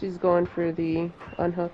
She's going for the unhook.